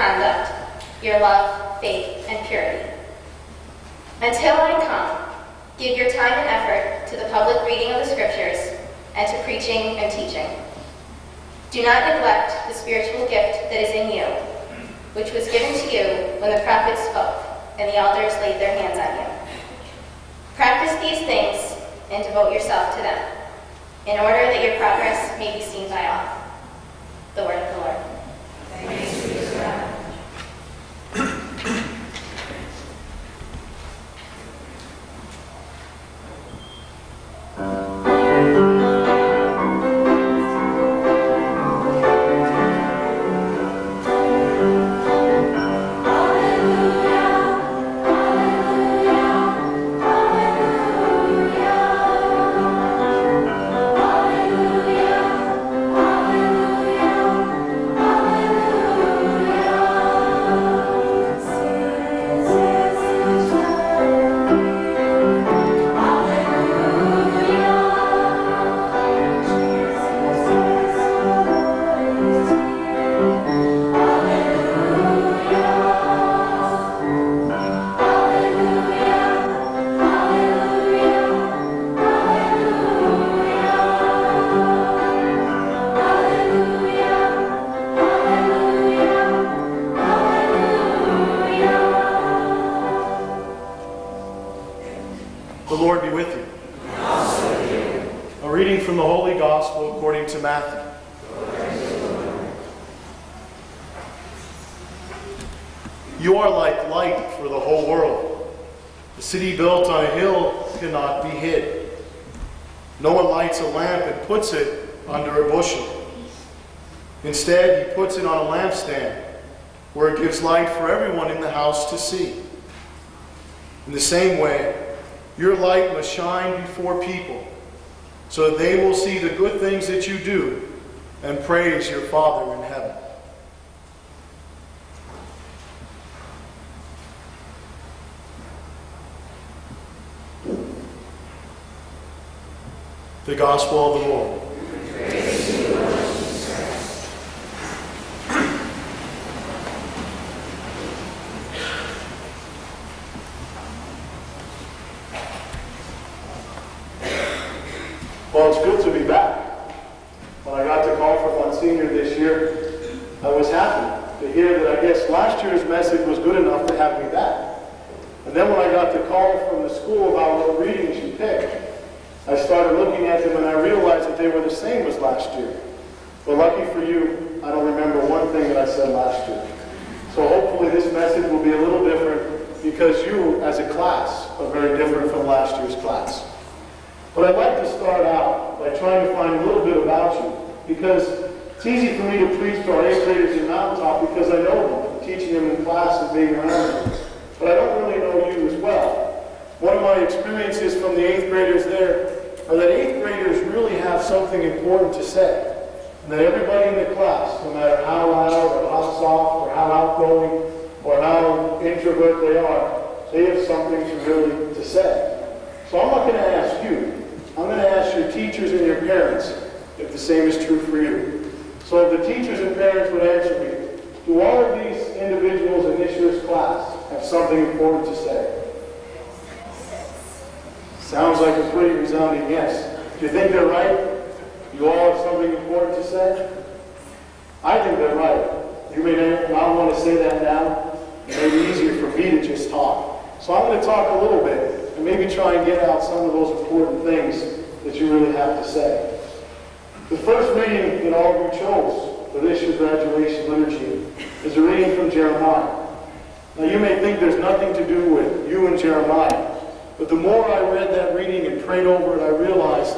conduct, your love, faith, and purity. Until I come, give your time and effort to the public reading of the scriptures and to preaching and teaching. Do not neglect the spiritual gift that is in you, which was given to you when the prophets spoke and the elders laid their hands on you. Practice these things and devote yourself to them, in order that your progress may be seen by all. The word of the Lord. Started looking at them and I realized that they were the same as last year. But lucky for you, I don't remember one thing that I said last year. So hopefully this message will be a little different because you, as a class, are very different from last year's class. But I'd like to start out by trying to find a little bit about you because it's easy for me to preach to our eighth graders in Mountaintop because I know them, teaching them in class and being around them. But I don't really know you as well. One of my experiences from the eighth graders there are that eighth graders really have something important to say. And that everybody in the class, no matter how loud or how soft or how outgoing or how introvert they are, they have something to really to say. So I'm not going to ask you. I'm going to ask your teachers and your parents if the same is true for you. So if the teachers and parents would answer me, do all of these individuals in this year's class have something important to say? Sounds like a pretty resounding yes. Do you think they're right? You all have something important to say? I think they're right. You may not want to say that now. It may be easier for me to just talk. So I'm going to talk a little bit and maybe try and get out some of those important things that you really have to say. The first reading that all of you chose for this year's graduation liturgy is a reading from Jeremiah. Now you may think there's nothing to do with you and Jeremiah, but the more I read that reading and prayed over it, I realized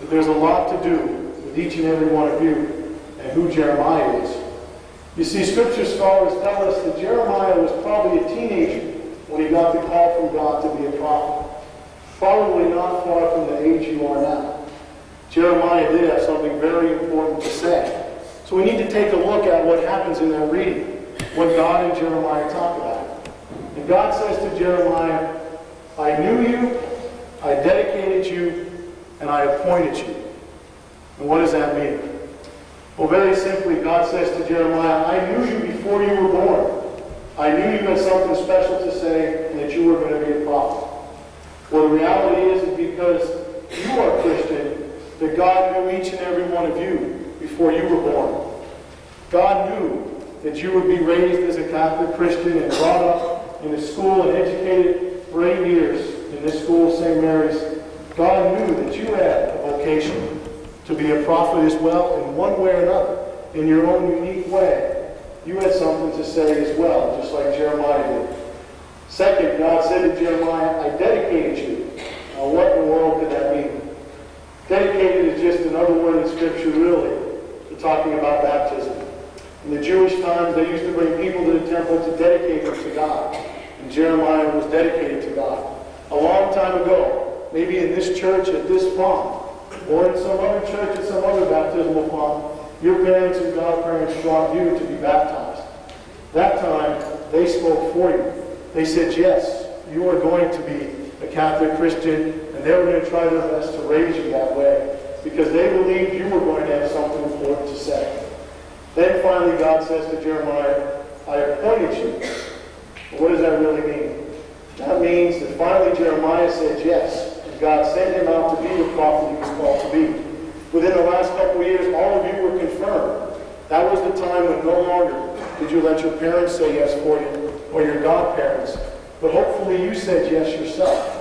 that there's a lot to do with each and every one of you and who Jeremiah is. You see, Scripture scholars tell us that Jeremiah was probably a teenager when he got the call from God to be a prophet. Probably not far from the age you are now. Jeremiah did have something very important to say. So we need to take a look at what happens in that reading, what God and Jeremiah talk about. And God says to Jeremiah, I knew you, I dedicated you, and I appointed you. And what does that mean? Well, very simply, God says to Jeremiah, I knew you before you were born. I knew you had something special to say and that you were going to be a prophet. Well, the reality is, because you are Christian, that God knew each and every one of you before you were born. God knew that you would be raised as a Catholic Christian and brought up in a school and educated for eight years in this school, St. Mary's. God knew that you had a vocation to be a prophet as well in one way or another, in your own unique way. You had something to say as well, just like Jeremiah did. Second, God said to Jeremiah, I dedicated you. Now, what in the world could that mean? Dedicated is just another word in Scripture, really, for talking about baptism. In the Jewish times, they used to bring people to the temple to dedicate them to God. And Jeremiah was dedicated to God. A long time ago, maybe in this church at this font, or in some other church at some other baptismal font, your parents and godparents brought you to be baptized. That time, they spoke for you. They said, yes, you are going to be a Catholic Christian, and they were going to try their best to raise you that way because they believed you were going to have something important to say. Then finally, God says to Jeremiah, I appointed you. What does that really mean? That means that finally Jeremiah said yes, and God sent him out to be the prophet he was called to be. Within the last couple of years, all of you were confirmed. That was the time when no longer did you let your parents say yes for you, or your godparents, but hopefully you said yes yourself.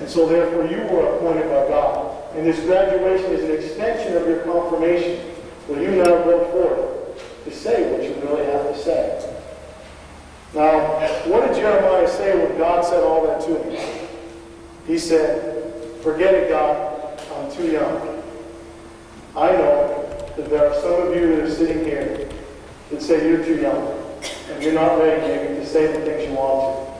And so therefore you were appointed by God. And this graduation is an extension of your confirmation, where you now go forth to say what you really have to say. Now, what did Jeremiah say when God said all that to him? He said, Forget it, God, I'm too young. I know that there are some of you that are sitting here that say you're too young and you're not ready maybe to say the things you want to.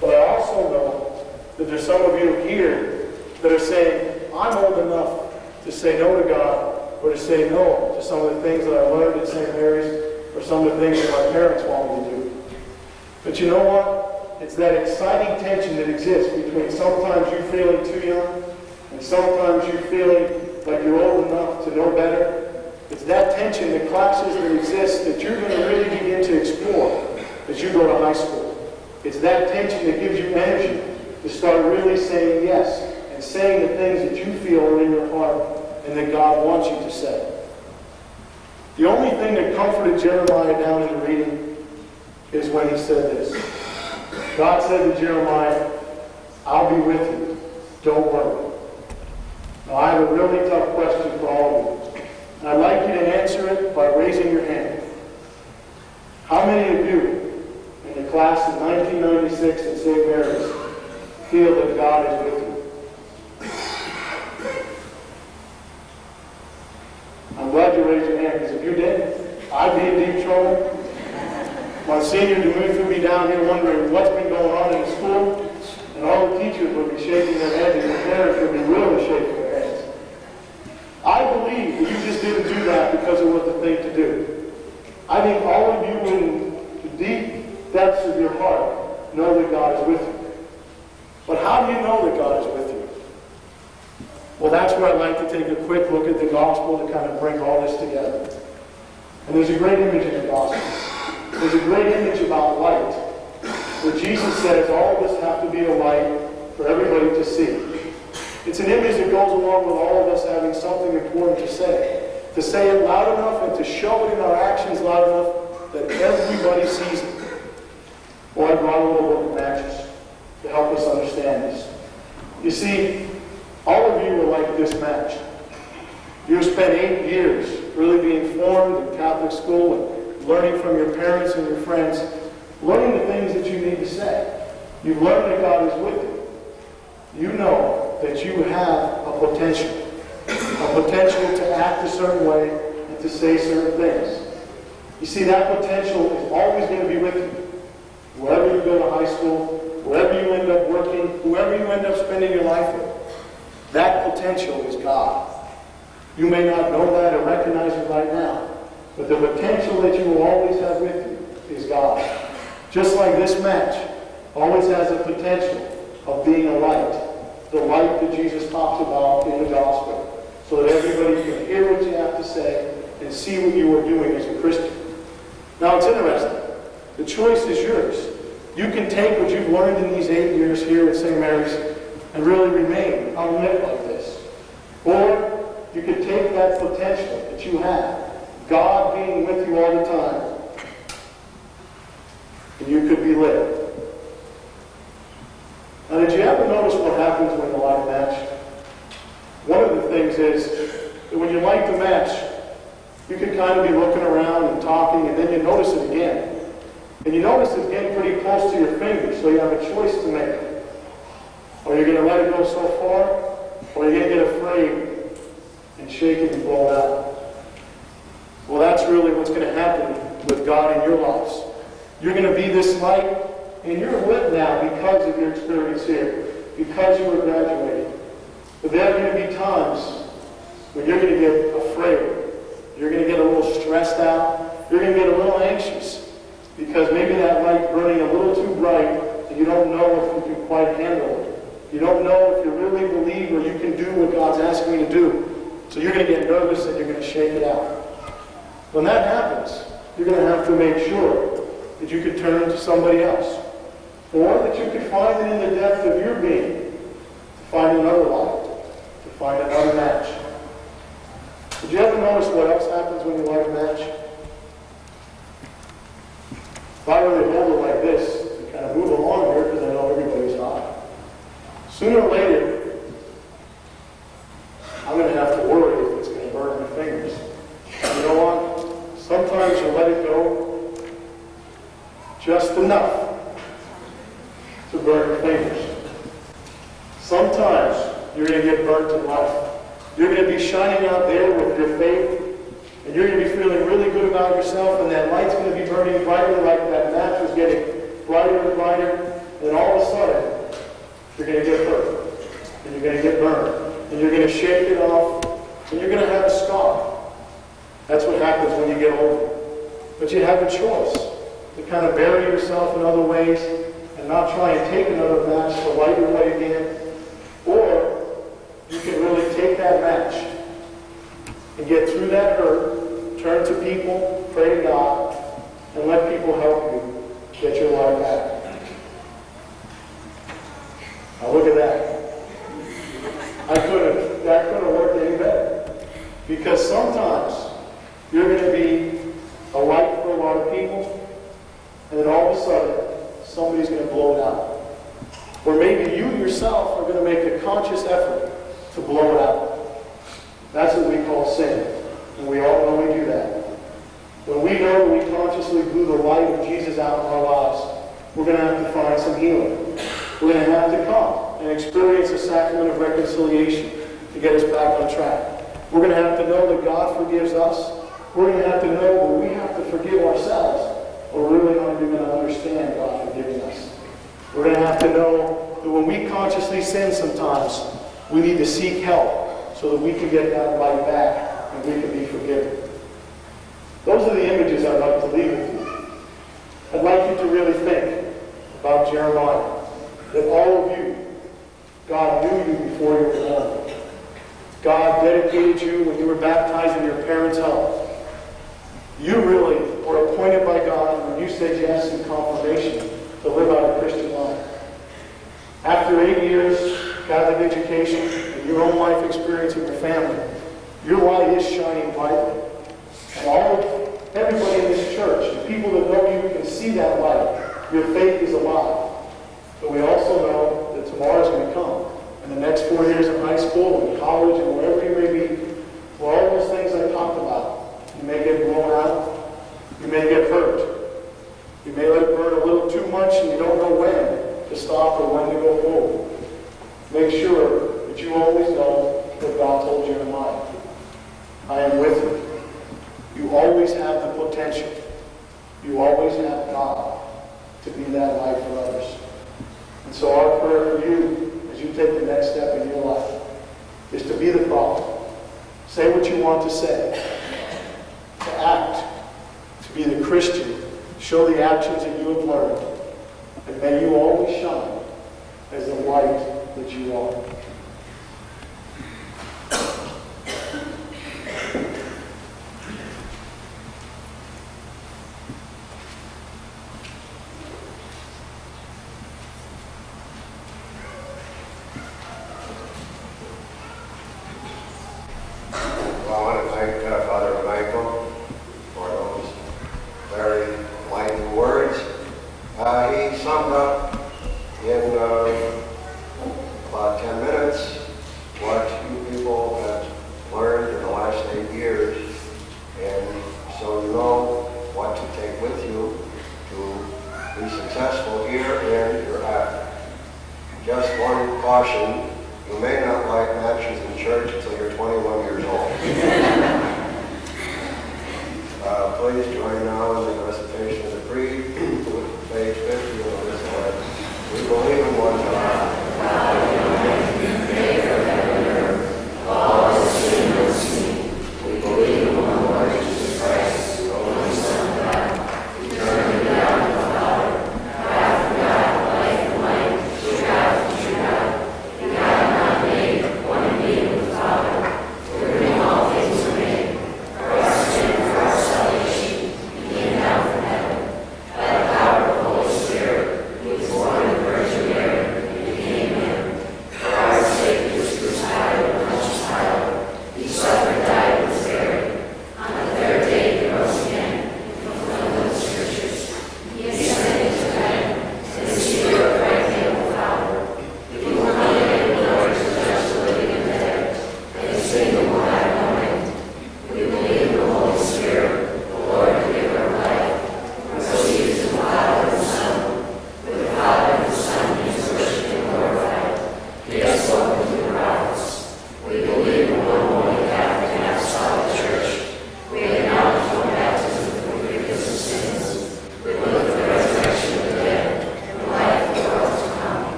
But I also know that there's some of you here that are saying, I'm old enough to say no to God or to say no to some of the things that I learned at St. Mary's or some of the things that my parents want me to do. But you know what? It's that exciting tension that exists between sometimes you feeling too young and sometimes you feeling like you're old enough to know better. It's that tension, the classes that exist that you're going to really begin to explore as you go to high school. It's that tension that gives you energy to start really saying yes and saying the things that you feel are in your heart and that God wants you to say. The only thing that comforted Jeremiah down in the reading is when he said this. God said to Jeremiah, I'll be with you. Don't worry. Now, I have a really tough question for all of you. And I'd like you to answer it by raising your hand. How many of you in the class of 1996 at St. Mary's feel that God is with you? I'm glad you raised your hand, because if you didn't, I'd be in deep trouble. Monsignor Duluth would be down here wondering what's been going on in the school, and all the teachers would be shaking their heads, and the parents would be really shaking their heads. I believe that you just didn't do that because it was the thing to do. I think all of you in the deep depths of your heart know that God is with you. But how do you know that God is with you? Well, that's where I'd like to take a quick look at the gospel to kind of bring all this together. And there's a great image in the gospel. There's a great image about light, where Jesus says all of us have to be a light for everybody to see. It's an image that goes along with all of us having something important to say. To say it loud enough and to show it in our actions loud enough that everybody sees it. Well, I brought a little book of matches to help us understand this. You see, all of you are like this match. You spent eight years really being formed in Catholic school learning from your parents and your friends, learning the things that you need to say. You've learned that God is with you. You know that you have a potential, a potential to act a certain way and to say certain things. You see, that potential is always going to be with you. Wherever you go to high school, wherever you end up working, whoever you end up spending your life with, that potential is God. You may not know that or recognize it right now, but the potential that you will always have with you is God. Just like this match always has a potential of being a light, the light that Jesus talks about in the gospel, so that everybody can hear what you have to say and see what you are doing as a Christian. Now it's interesting. The choice is yours. You can take what you've learned in these eight years here at St. Mary's and really remain unlit like this. Or you can take that potential that you have, God being with you all the time, and you could be lit. Now, did you ever notice what happens when you light a match? One of the things is that when you light the match, you can kind of be looking around and talking, and then you notice it again. And you notice it's getting pretty close to your finger, so you have a choice to make. Or you're going to let it go so far, or you're going to get afraid and shake it and blow it out. Well, that's really what's going to happen with God in your lives. You're going to be this light, and you're lit now because of your experience here, because you were graduating. But there are going to be times when you're going to get afraid. You're going to get a little stressed out. You're going to get a little anxious because maybe that light burning a little too bright and you don't know if you can quite handle it. You don't know if you really believe or you can do what God's asking you to do. So you're going to get nervous and you're going to shake it out. When that happens, you're going to have to make sure that you can turn to somebody else. Or that you can find it in the depth of your being to find another light, to find another match. Did you ever notice what else happens when you light a match? If I really hold it like this, to kind of move along here, because I know everybody's hot, sooner or later,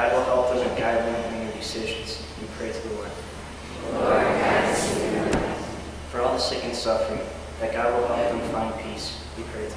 God will help us and guide them in their our decisions. We pray to the Lord. Lord For all the sick and suffering, that God will help them find peace. We pray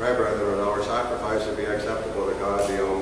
My brother, that our sacrifice would be acceptable to God the Almighty.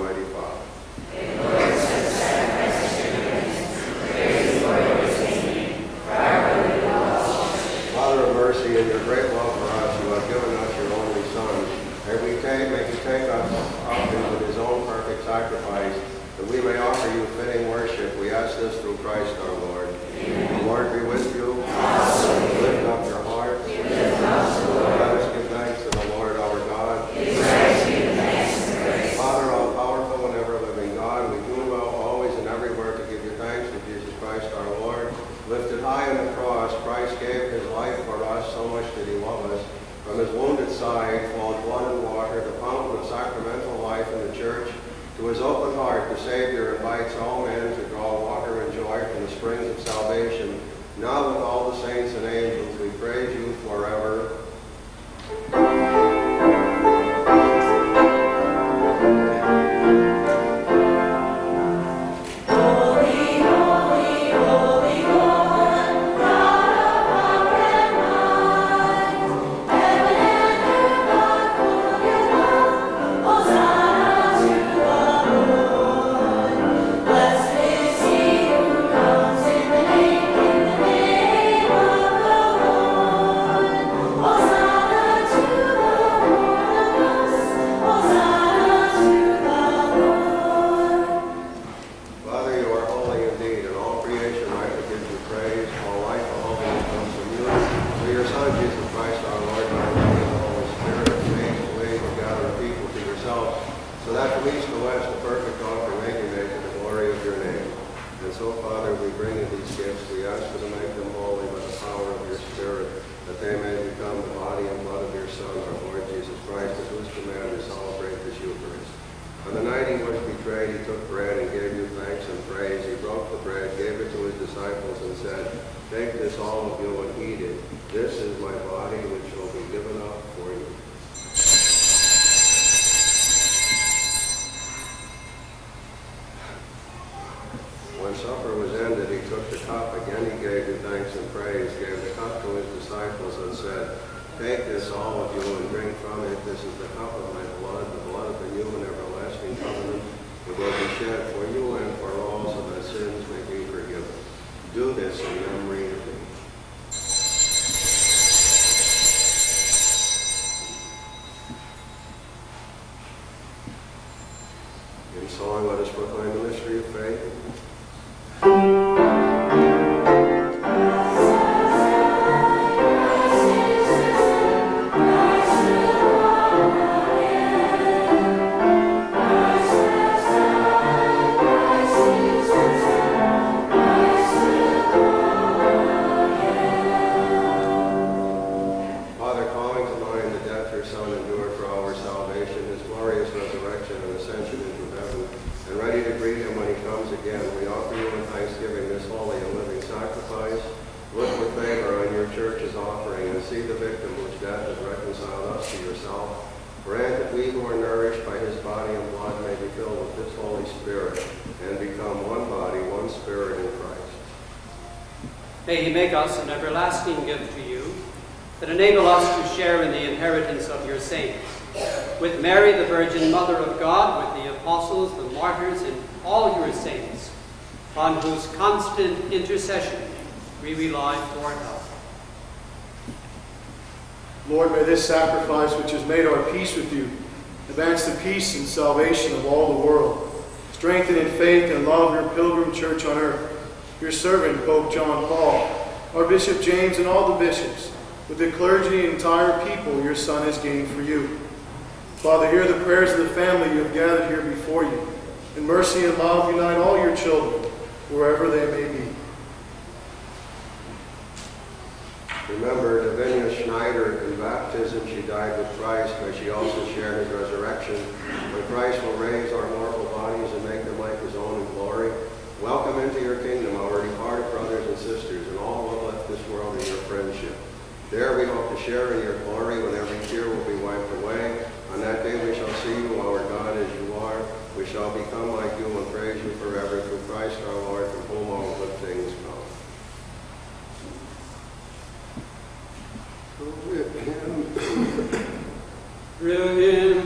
make us an everlasting gift to you, that enable us to share in the inheritance of your saints. With Mary, the Virgin Mother of God, with the apostles, the martyrs, and all your saints, on whose constant intercession we rely for help. Lord, may this sacrifice which has made our peace with you advance the peace and salvation of all the world. Strengthen in faith and love your pilgrim church on earth, your servant, Pope John Paul our Bishop James and all the bishops, with the clergy and entire people your Son has gained for you. Father, hear the prayers of the family you have gathered here before you. In mercy and love, unite all your children, wherever they may be. Remember, Davinia Schneider, in baptism she died with Christ, but she also shared his resurrection. When Christ will raise our mortal bodies and make them like his own in glory, welcome into your kingdom, our world your friendship. There we hope to share in your glory when every tear will be wiped away. On that day we shall see you, our God, as you are. We shall become like you and praise you forever through Christ our Lord, from whom all good things come. Through him. Through him.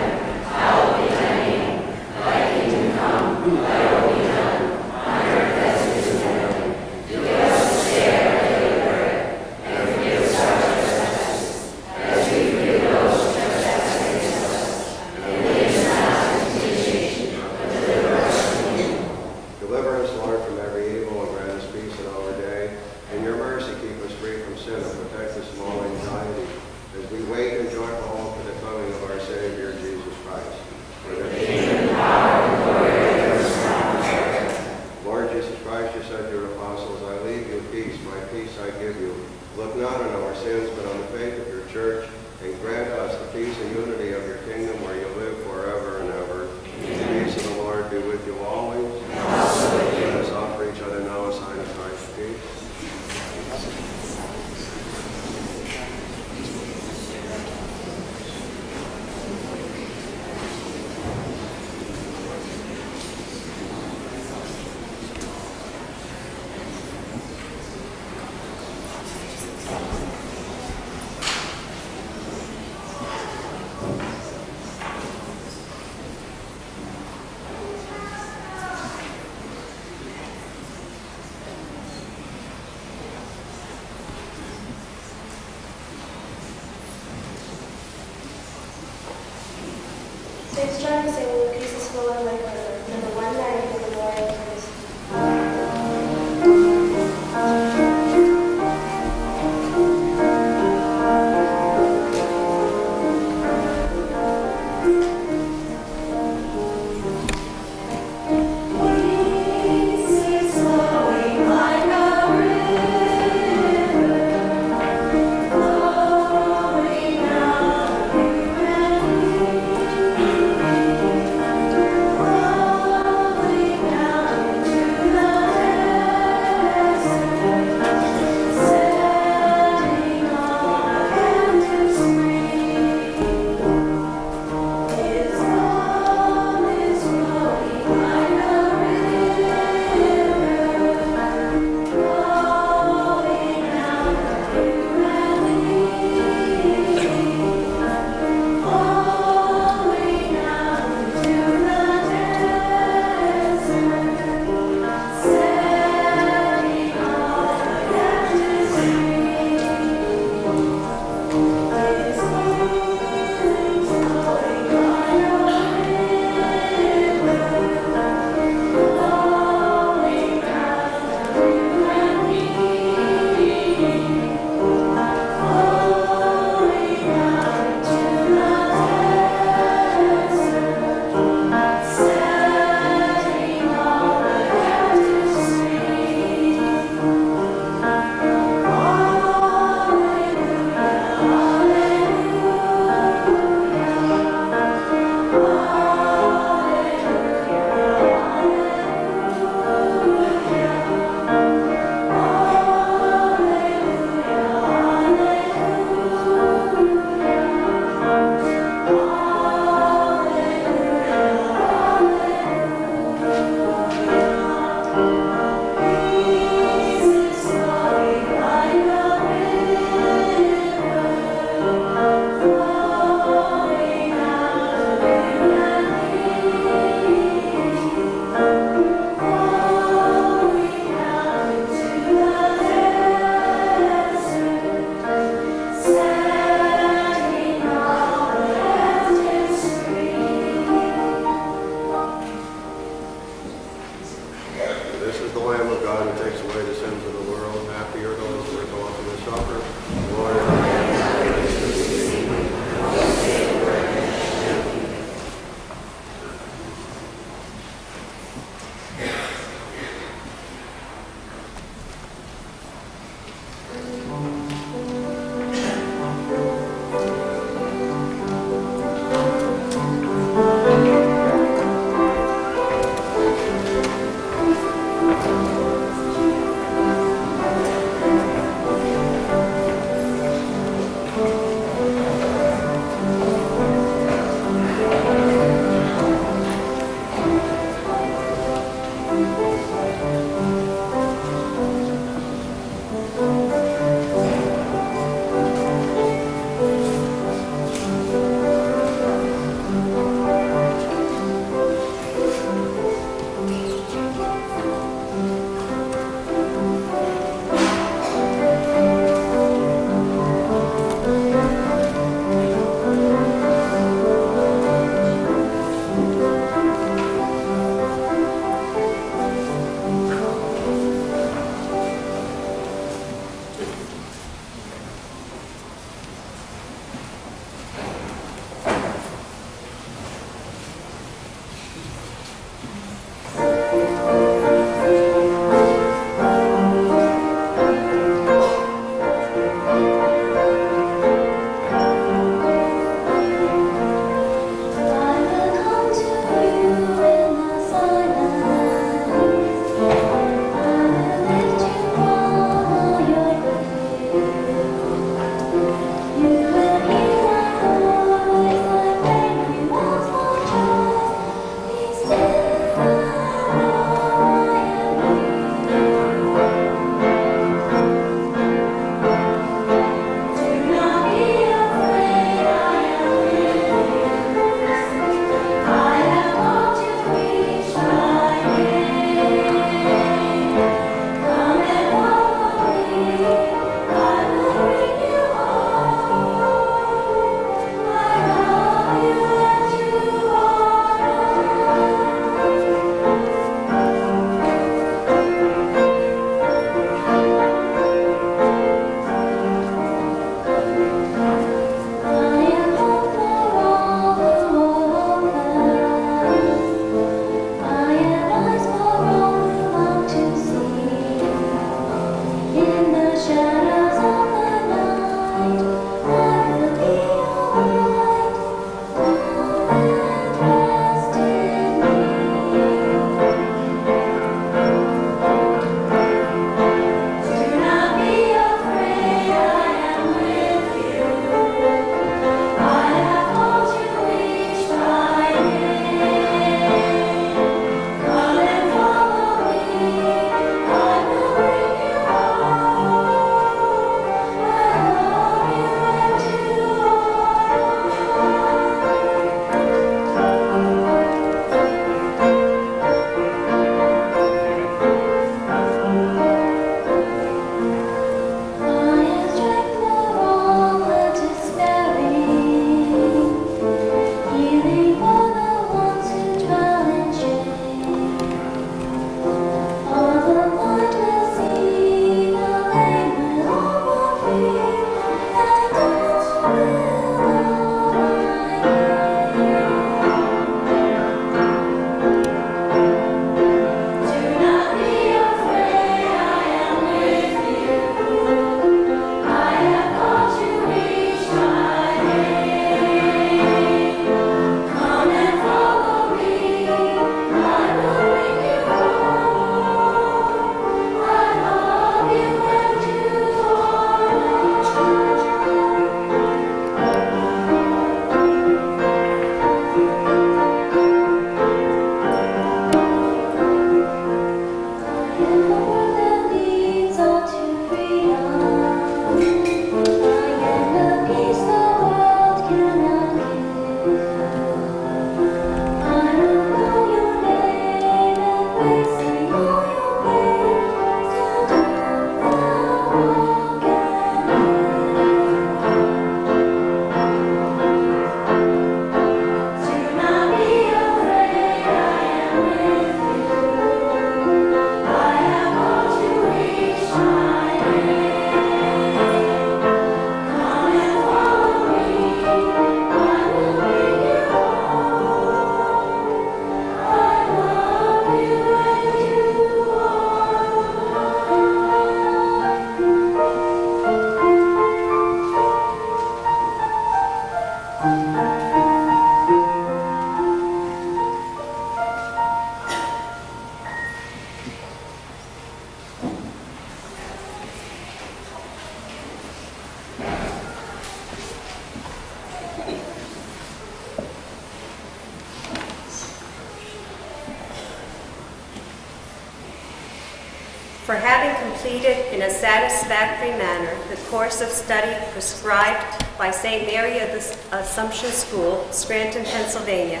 For having completed in a satisfactory manner the course of study prescribed by St. Mary of the Assumption School, Scranton, Pennsylvania,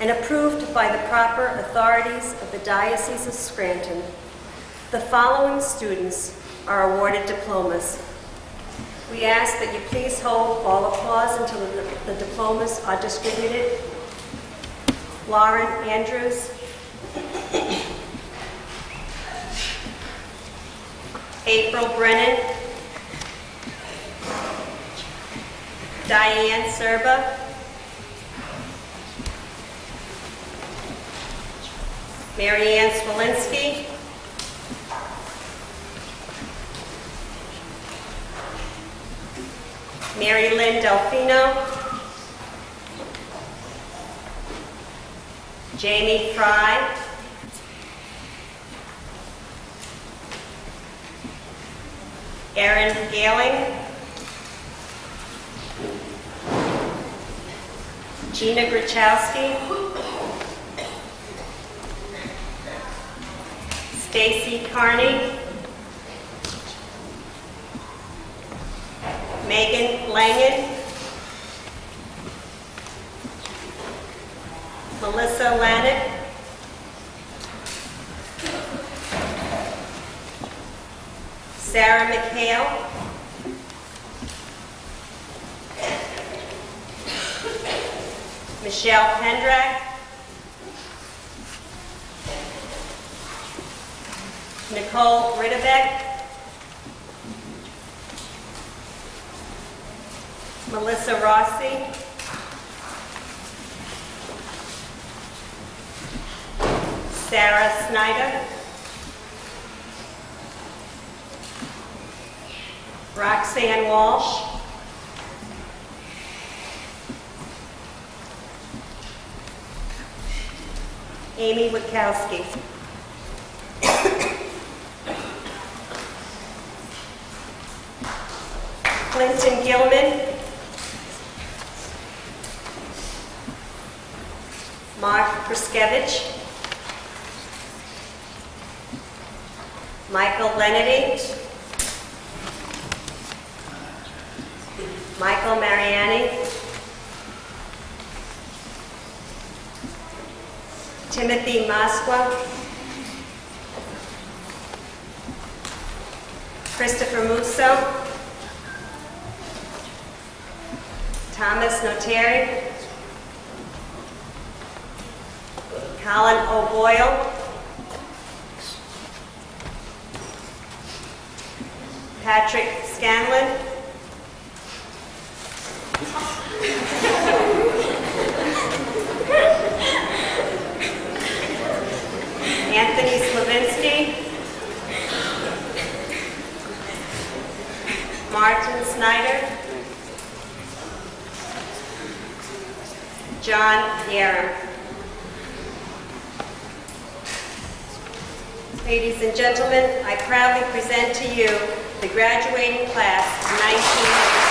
and approved by the proper authorities of the Diocese of Scranton, the following students are awarded diplomas. We ask that you please hold all applause until the diplomas are distributed. Lauren Andrews. April Brennan. Diane Serba. Mary Ann Swalinski. Mary Lynn Delfino. Jamie Fry. Erin Galing. Gina Grachowski. Stacy Carney. Megan Langen. Melissa Lannick. Sarah McHale. Michelle Pendrak. Nicole Ritterbeck. Melissa Rossi. Sarah Snyder. Roxanne Walsh. Amy Witkowski. Clinton Gilman. Mark Kriskevich. Michael Lenedy. Michael Mariani. Timothy Masqua. Christopher Musso. Thomas Notary. Colin O'Boyle. Patrick Scanlon. Anthony Slavinsky. Martin Snyder. John Yerum. Ladies and gentlemen, I proudly present to you the graduating class of 19...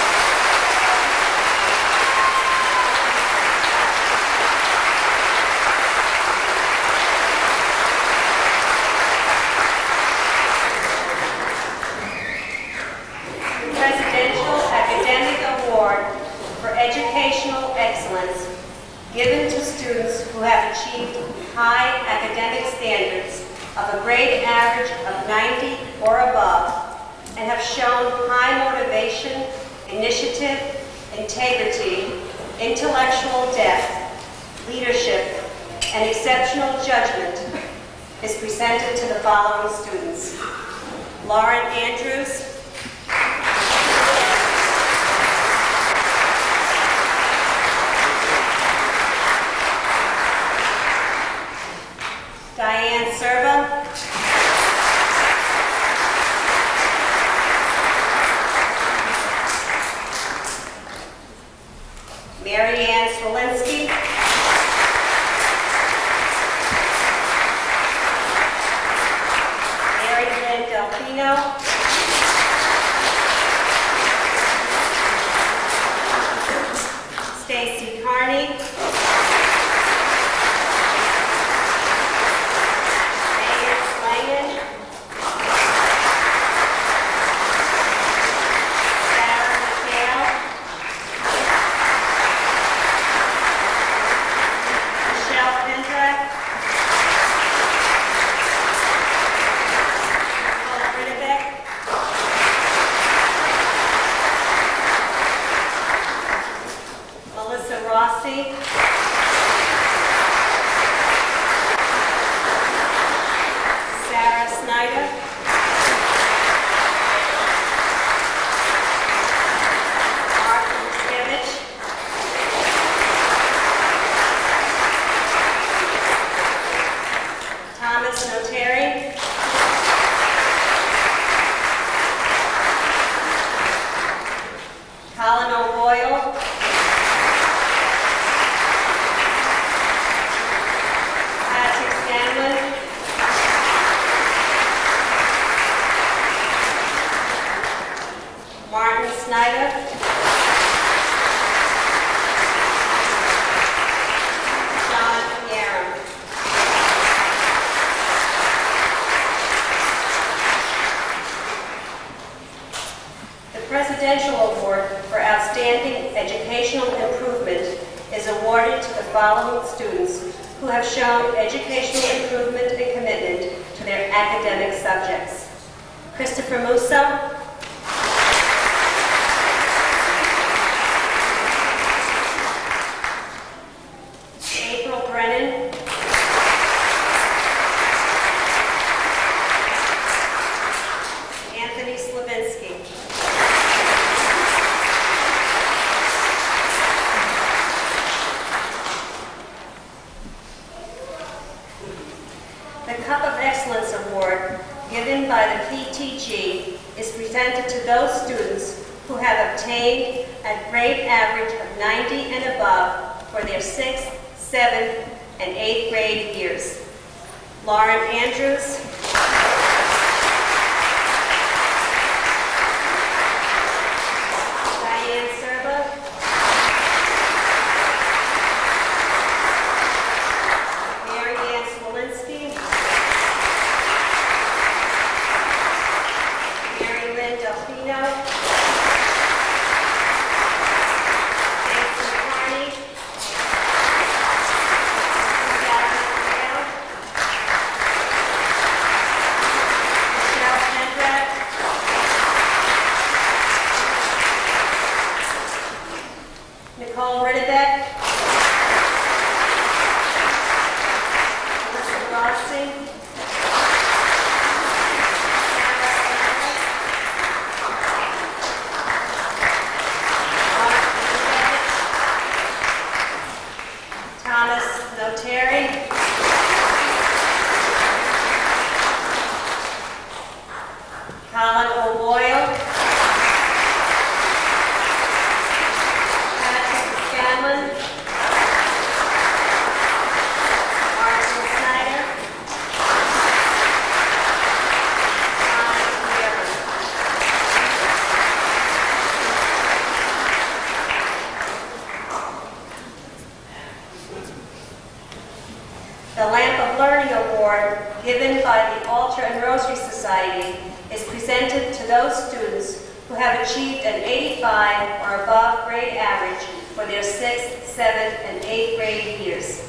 those students who have achieved an 85 or above grade average for their sixth, seventh, and eighth grade years.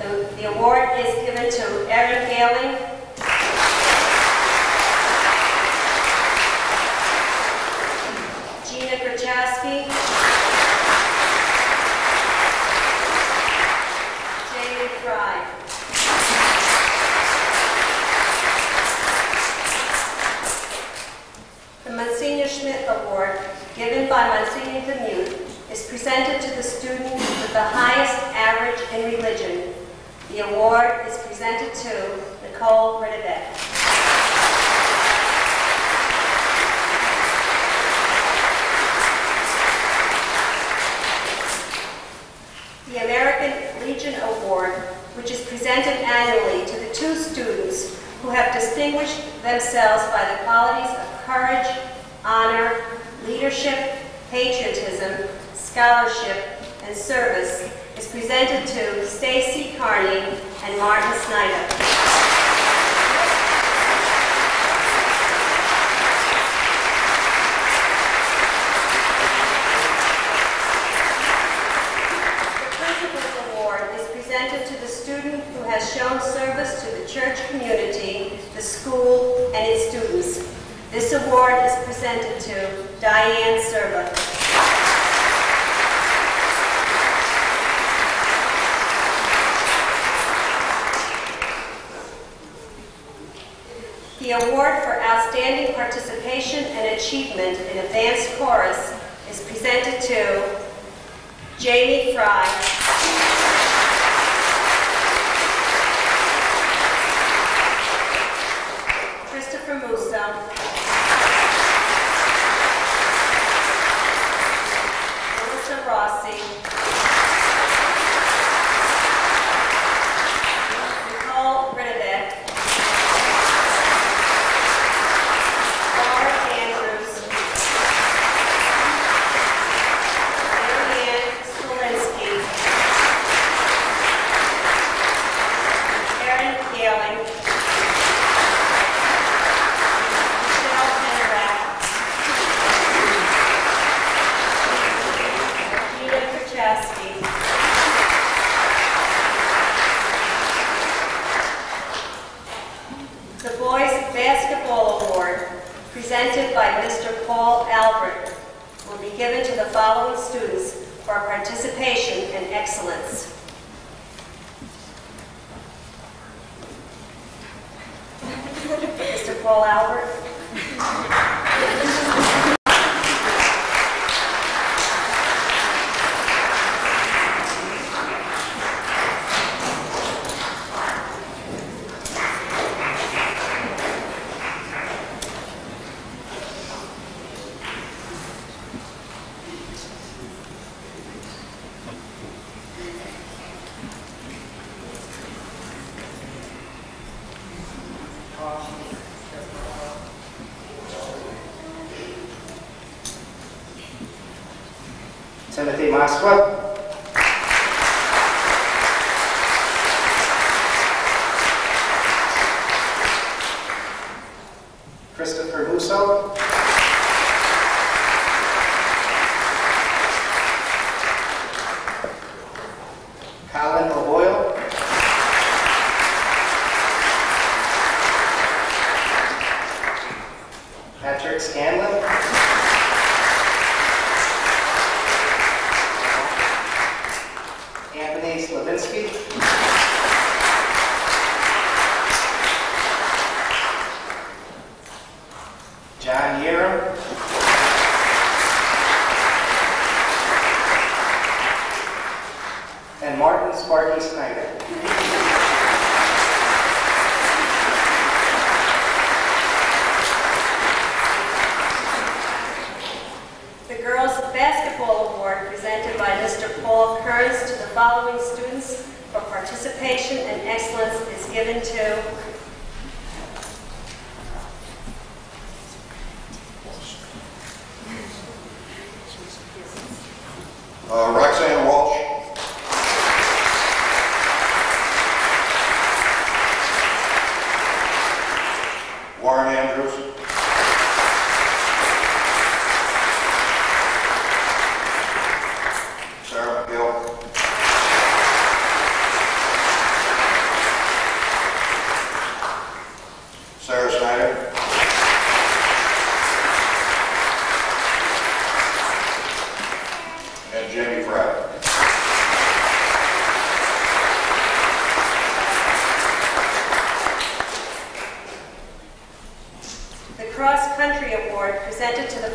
The, the award is given to Erin Gailing, Gina Gurchowski, Jamie Fry. The Monsignor Schmidt Award, given by Monsignor Demute, is presented to the student with the highest average in religion. The award is presented to Nicole Riddibeck. The American Legion Award, which is presented annually to the two students who have distinguished themselves by the qualities of courage, honor, patriotism, scholarship, and service, is presented to Stacy Carney and Martin Snyder. The Principal's Award is presented to the student who has shown service to the church community, the school, and its students. This award is presented to Diane Serba. The award for outstanding participation and achievement in advanced chorus is presented to Jamie Fry. Paul Albert will be given to the following students for participation and excellence. Mr. Paul Albert.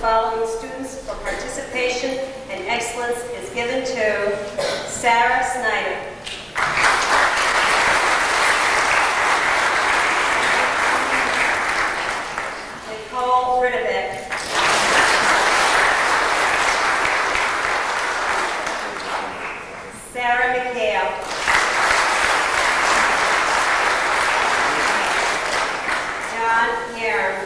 following students for participation and excellence is given to Sarah Snyder. Nicole Riddick. Sarah McHale. John Aram.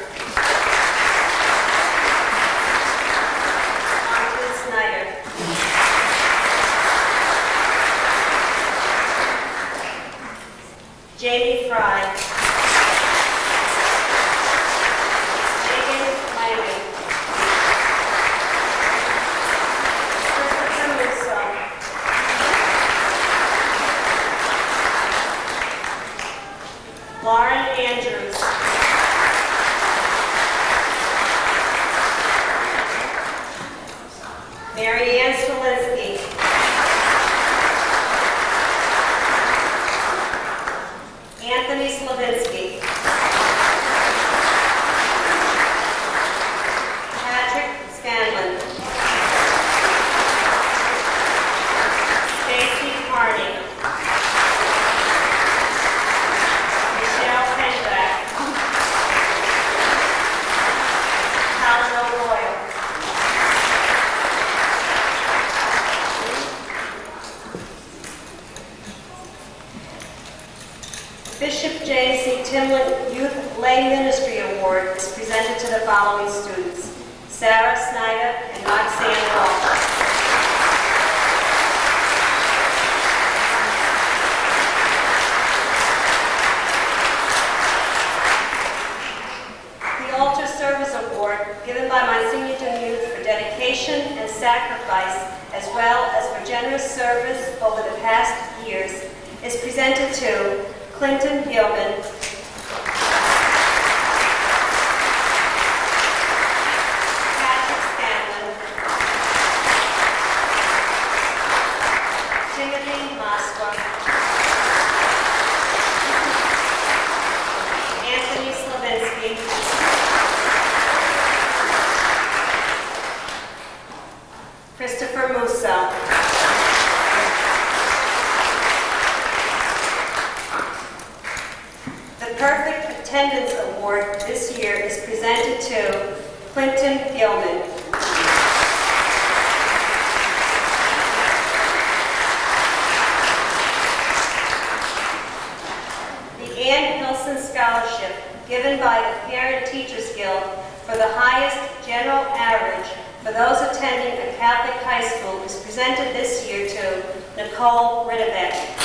Wilson Scholarship given by the Parent Teachers Guild for the highest general average for those attending a Catholic high school is presented this year to Nicole Rinebeck.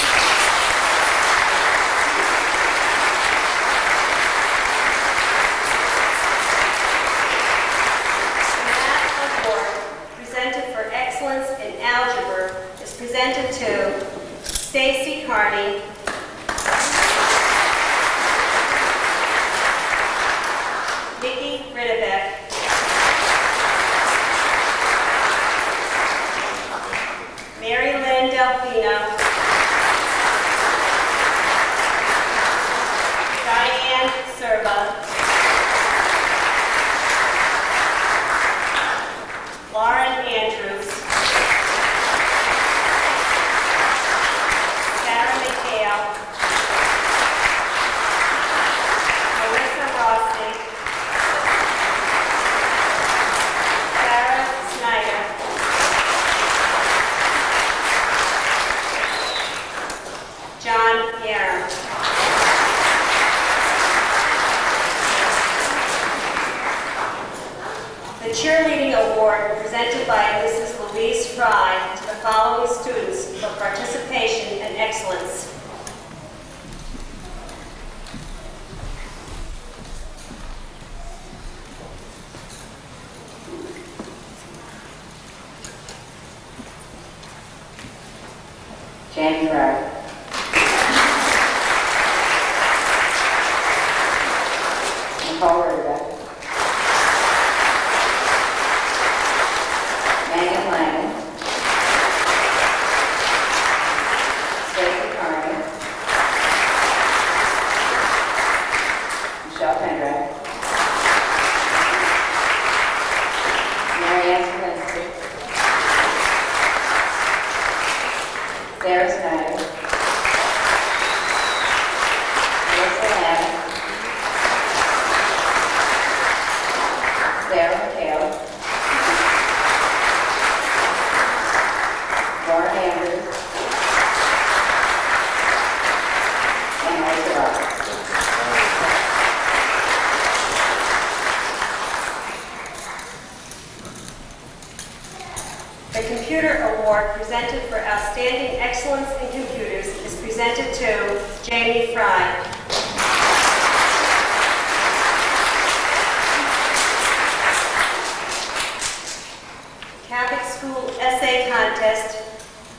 School Essay Contest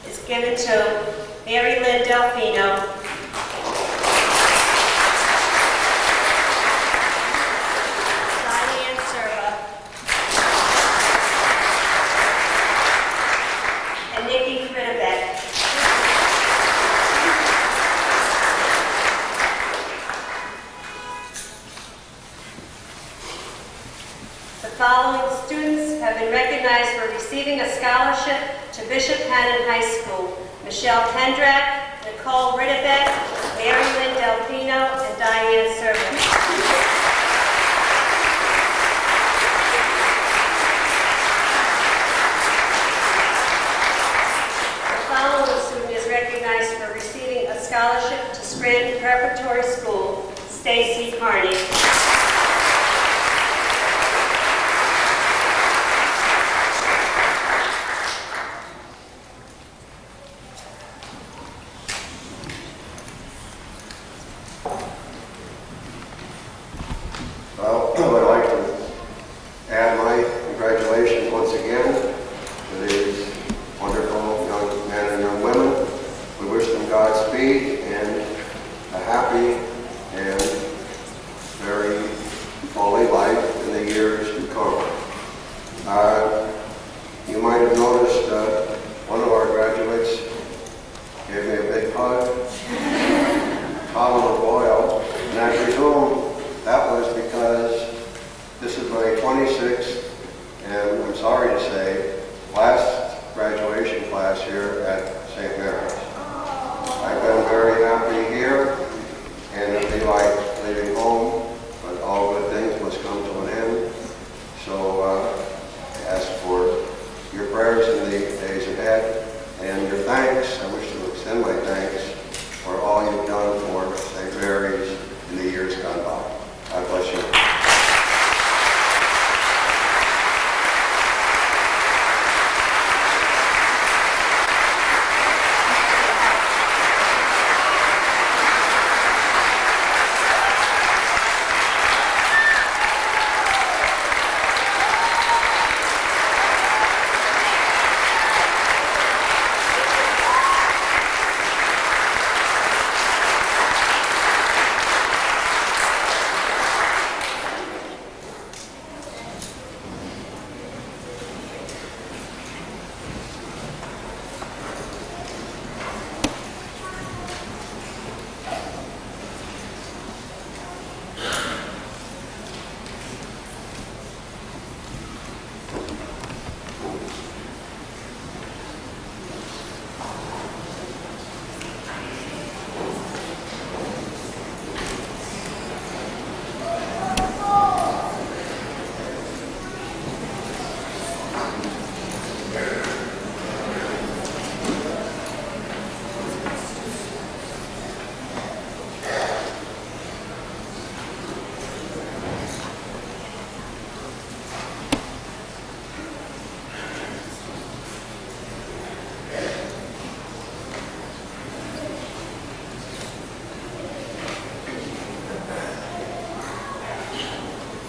is given to Mary Lynn Delfino.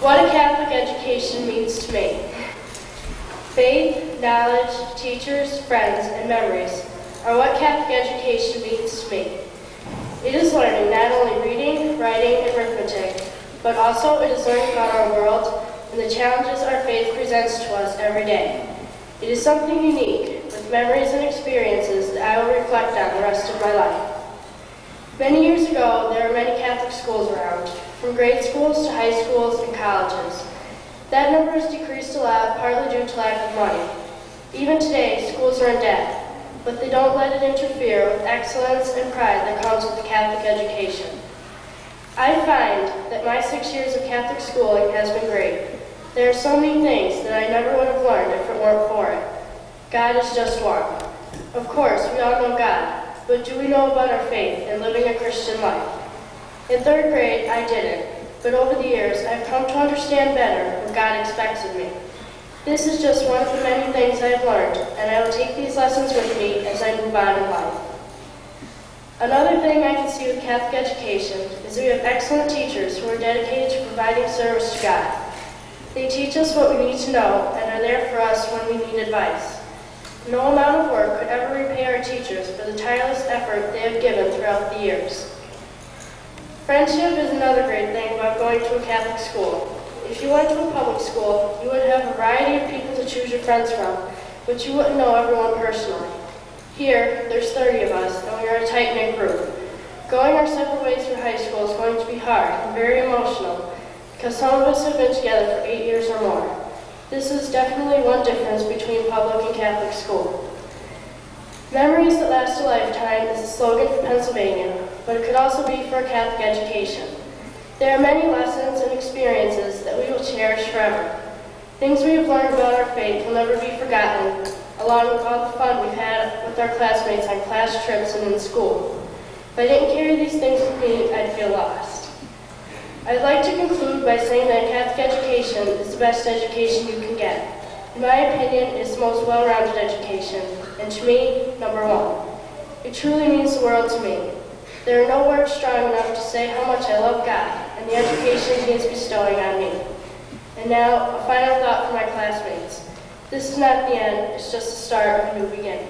What a Catholic education means to me. Faith, knowledge, teachers, friends, and memories are what Catholic education means to me. It is learning not only reading, writing, and arithmetic, but also it is learning about our world and the challenges our faith presents to us every day. It is something unique, with memories and experiences that I will reflect on the rest of my life. Many years ago, there were many Catholic schools around, from grade schools to high schools and colleges. That number has decreased a lot, partly due to lack of money. Even today, schools are in debt, but they don't let it interfere with excellence and pride that comes with a Catholic education. I find that my six years of Catholic schooling has been great. There are so many things that I never would have learned if it weren't for it. God is just one. Of course, we all know God, but do we know about our faith and living a Christian life? In third grade, I didn't, but over the years, I've come to understand better what God expects of me. This is just one of the many things I have learned, and I will take these lessons with me as I move on in life. Another thing I can see with Catholic education is we have excellent teachers who are dedicated to providing service to God. They teach us what we need to know and are there for us when we need advice. No amount of work could ever repay our teachers for the tireless effort they have given throughout the years. Friendship is another great thing about going to a Catholic school. If you went to a public school, you would have a variety of people to choose your friends from, but you wouldn't know everyone personally. Here, there's 30 of us, and we are a tight-knit group. Going our separate ways through high school is going to be hard and very emotional, because some of us have been together for eight years or more. This is definitely one difference between public and Catholic school. Memories that last a lifetime is a slogan for Pennsylvania, but it could also be for Catholic education. There are many lessons and experiences that we will cherish forever. Things we have learned about our faith will never be forgotten, along with all the fun we've had with our classmates on class trips and in school. If I didn't carry these things with me, I'd feel lost. I'd like to conclude by saying that Catholic education is the best education you can get. In my opinion, it's the most well-rounded education, and to me, number one. It truly means the world to me. There are no words strong enough to say how much I love God and the education He is bestowing on me. And now, a final thought for my classmates. This is not the end, it's just the start of a new beginning.